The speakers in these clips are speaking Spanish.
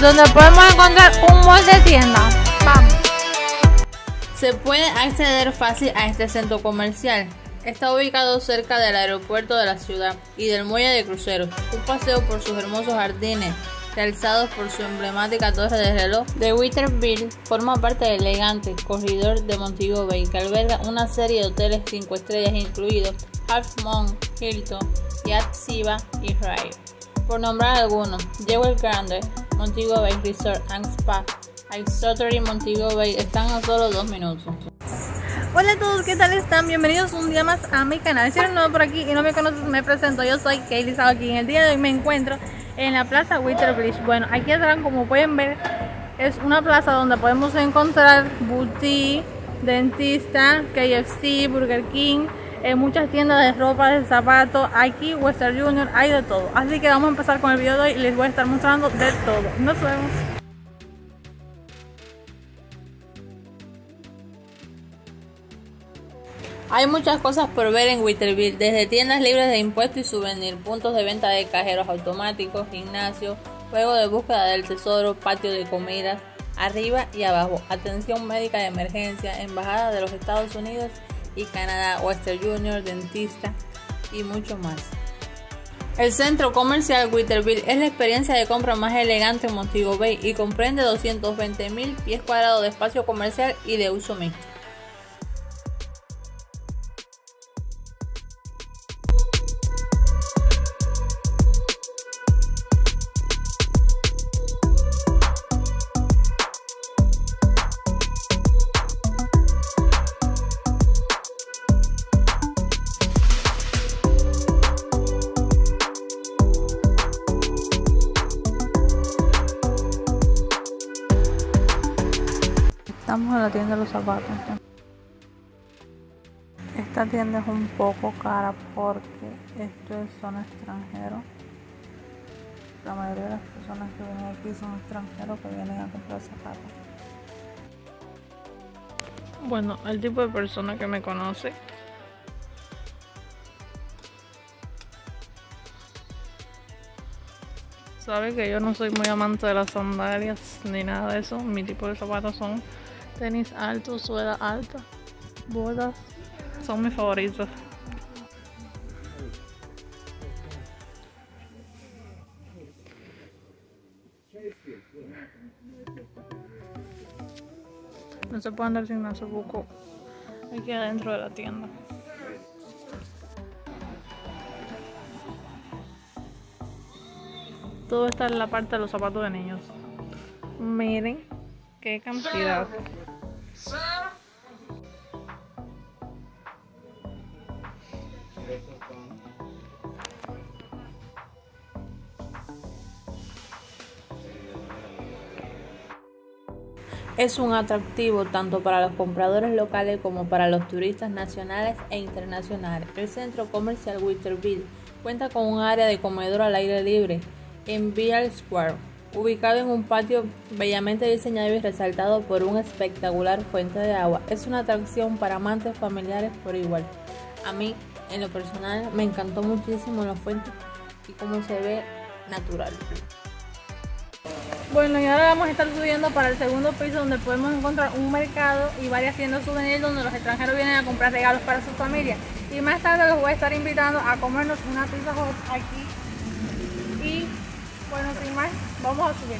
Donde podemos encontrar un mall de tiendas. Se puede acceder fácil a este centro comercial. Está ubicado cerca del aeropuerto de la ciudad y del muelle de cruceros. Un paseo por sus hermosos jardines, realzados por su emblemática torre de reloj de Witherville, forma parte del elegante corredor de Montego Bay, que alberga una serie de hoteles 5 estrellas incluidos Half Moon, Hilton, Yacht Siva y Ray. Por nombrar algunos, Jewel Grande, Montego Bay Resort and Spa, Isottery Montego Bay están a solo dos minutos. Hola a todos, ¿qué tal están? Bienvenidos un día más a mi canal. Si eres nuevo por aquí y no me conoces, me presento. Yo soy Kaylee aquí. En el día de hoy me encuentro en la plaza Bridge. Bueno, aquí atrás, como pueden ver, es una plaza donde podemos encontrar boutique, dentista, KFC, Burger King, en muchas tiendas de ropa, de zapatos, aquí Western Junior, hay de todo. Así que vamos a empezar con el video de hoy y les voy a estar mostrando de todo. Nos vemos. Hay muchas cosas por ver en Witterville, desde tiendas libres de impuestos y souvenir, puntos de venta de cajeros automáticos, gimnasio, juego de búsqueda del tesoro, patio de comidas, arriba y abajo, atención médica de emergencia, embajada de los Estados Unidos y Canadá, Western Junior, dentista y mucho más. El centro comercial Witterville es la experiencia de compra más elegante en Montego Bay y comprende 220 mil pies cuadrados de espacio comercial y de uso mixto. Estamos en la tienda de los zapatos. Esta tienda es un poco cara porque esto es zona extranjero. La mayoría de las personas que vienen aquí son extranjeros que vienen a comprar zapatos. Bueno, el tipo de persona que me conoce sabe que yo no soy muy amante de las sandalias ni nada de eso. Mi tipo de zapatos son Tenis alto, suela alta, bodas son mis favoritos. No se puede andar sin hacer buco aquí adentro de la tienda. Todo está en la parte de los zapatos de niños. Miren qué cantidad. Es un atractivo tanto para los compradores locales como para los turistas nacionales e internacionales. El centro comercial Winterville cuenta con un área de comedor al aire libre en Beale Square, ubicado en un patio bellamente diseñado y resaltado por un espectacular fuente de agua. Es una atracción para amantes familiares por igual. A mí, en lo personal, me encantó muchísimo la fuente y cómo se ve natural. Bueno, y ahora vamos a estar subiendo para el segundo piso donde podemos encontrar un mercado y varias tiendas souvenirs donde los extranjeros vienen a comprar regalos para su familia. Y más tarde los voy a estar invitando a comernos una pizza hot aquí. Bueno, sin más, vamos a subir.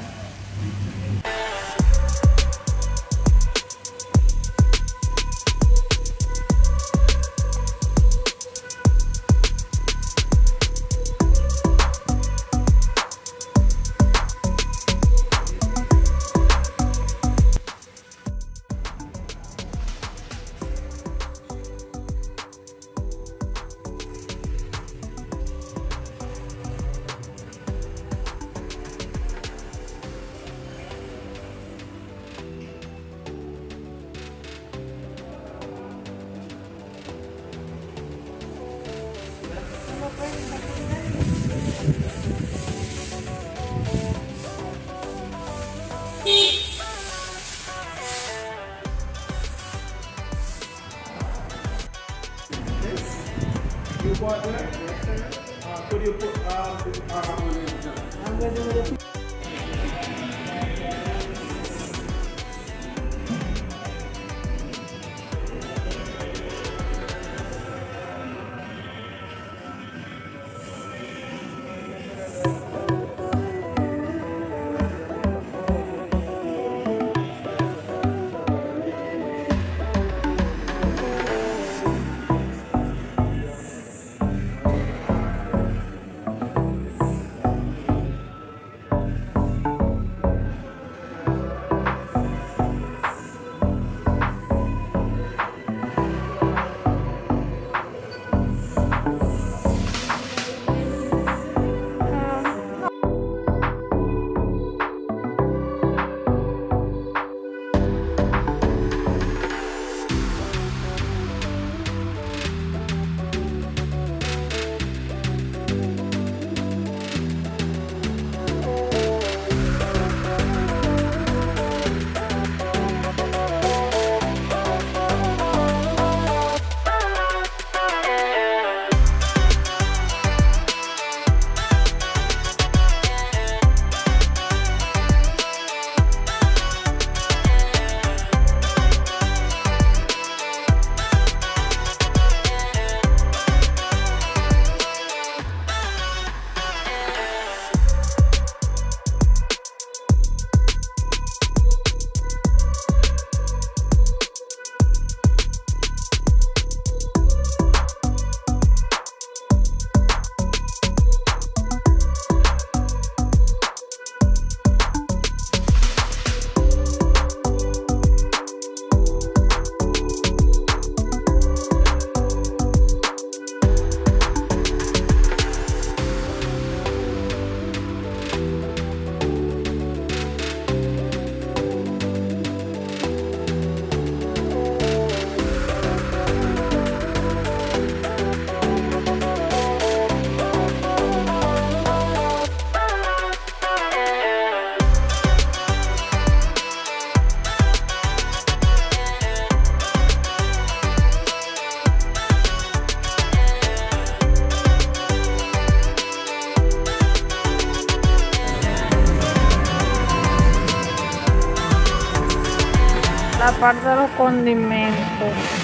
Parte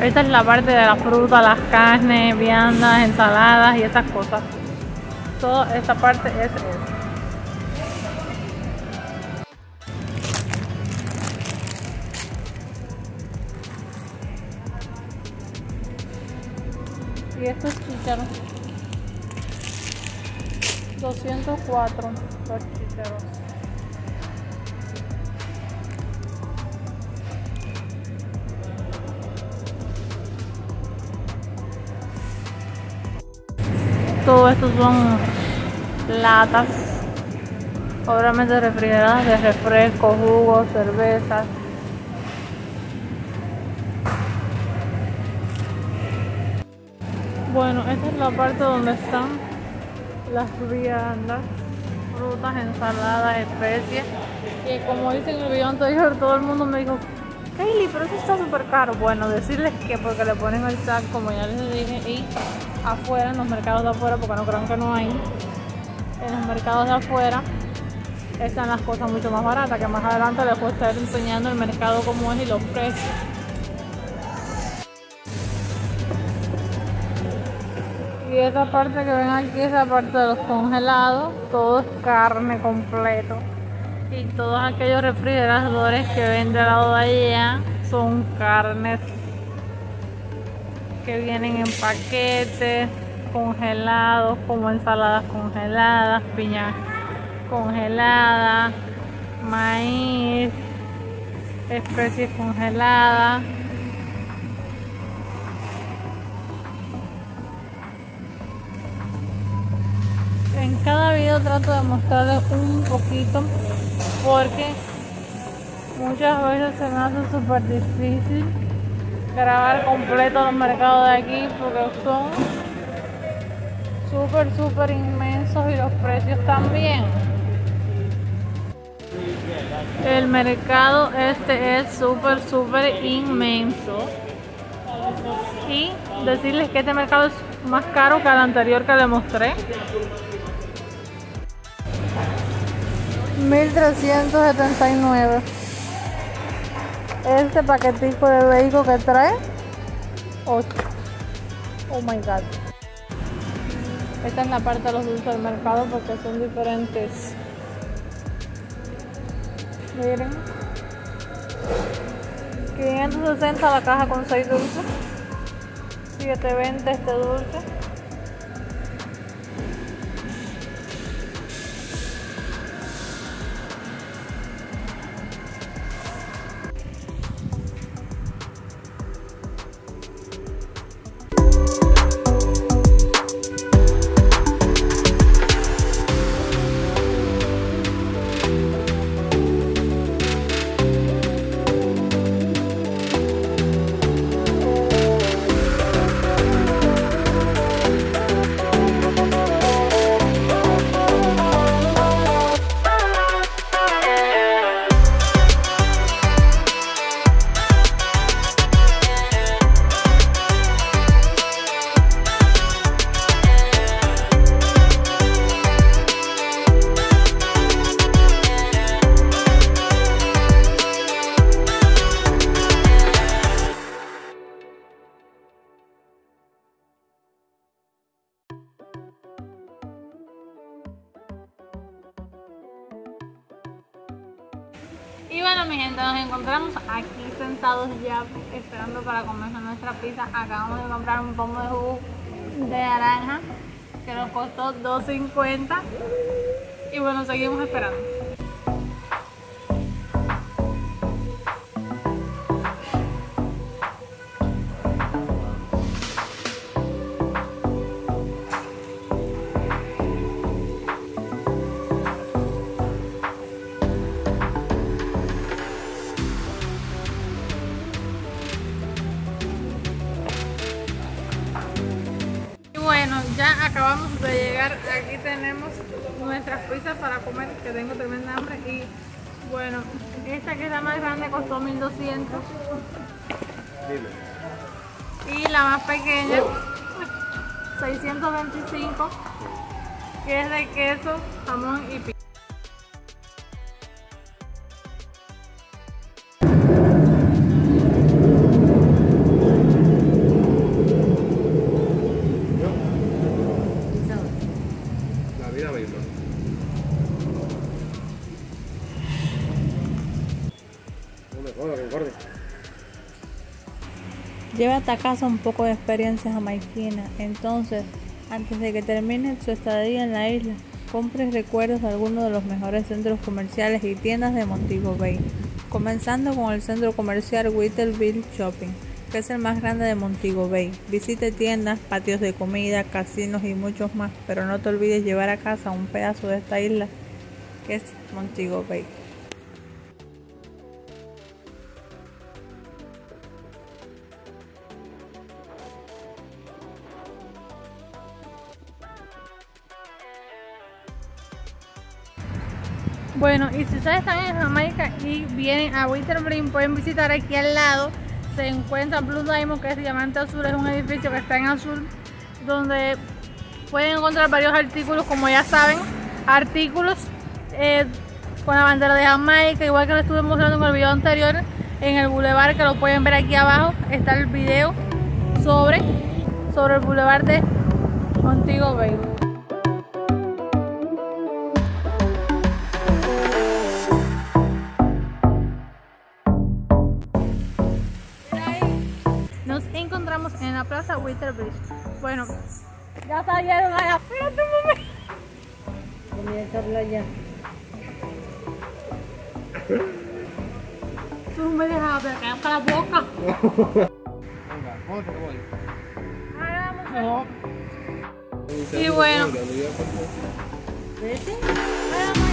Esta es la parte de la fruta, las carnes, viandas, ensaladas y esas cosas. Toda esta parte es eso. Y estos chícharos. 204 los chícharos. Todo esto son latas, obviamente refrigeradas de refresco, jugos, cervezas. Bueno, esta es la parte donde están las viandas, frutas, ensaladas, especies. Y como dice en el video anterior, todo el mundo me dijo, Kaylee, pero eso está súper caro. Bueno, decirles que porque le ponen el tag, como ya les dije, y afuera, en los mercados de afuera, porque no creo que no hay, en los mercados de afuera están las cosas mucho más baratas, que más adelante les puedo estar enseñando el mercado como es y los precios. Y esta parte que ven aquí es la parte de los congelados, todo es carne completo. Y todos aquellos refrigeradores que ven del lado de allá son carnes que vienen en paquetes congelados, como ensaladas congeladas, piña congelada, maíz, especies congeladas. En cada video trato de mostrarles un poquito porque muchas veces se me hace súper difícil grabar completo los mercados de aquí porque son súper súper inmensos y los precios también. El mercado este es súper súper inmenso. Y decirles que este mercado es más caro que el anterior que les mostré. 1379 este paquetico de vehículo que trae. 8 oh my god. Esta es la parte de los dulces del mercado porque son diferentes. Miren. 560 la caja con 6 dulces. 720 este dulce ya esperando para comerse nuestra pizza. Acabamos de comprar un pomo de jugo de naranja que nos costó 2.50 y bueno, seguimos esperando. Y bueno, esta que es la más grande costó 1200. Y la más pequeña, 625, que es de queso, jamón y pizza. Jodas, que engorde. Llévate a casa un poco de experiencia jamaiquina. Entonces, antes de que termine su estadía en la isla, compre recuerdos de algunos de los mejores centros comerciales y tiendas de Montego Bay. Comenzando con el centro comercial Whittleville Shopping, que es el más grande de Montego Bay. Visite tiendas, patios de comida, casinos y muchos más, pero no te olvides llevar a casa un pedazo de esta isla, que es Montego Bay. Bueno, y si ustedes están en Jamaica y vienen a Winterbreen, pueden visitar aquí al lado. Se encuentra Blue Diamond, que es Diamante Azul, es un edificio que está en azul, donde pueden encontrar varios artículos, como ya saben, artículos eh, con la bandera de Jamaica, igual que lo estuve mostrando en el video anterior, en el bulevar, que lo pueden ver aquí abajo, está el video sobre, sobre el bulevar de Montego Bay. Bueno, ya salieron allá. Espérate un momento. Tú no me dejas hablar, cállate la boca. Venga, ¿cómo te voy? Ahora vamos a- Y bueno. Ahora vamos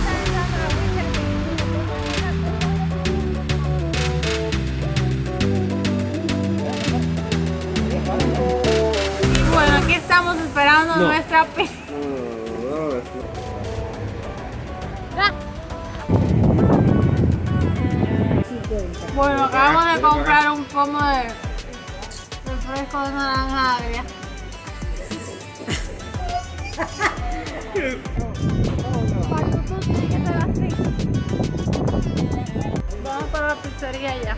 estamos esperando No. nuestra no. Bueno, acabamos de comprar un pomo de refresco de naranja agria. Vamos para la pizzería ya.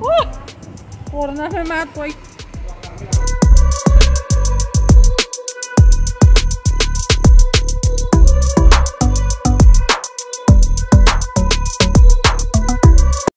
Uh, por nada me mato ahí.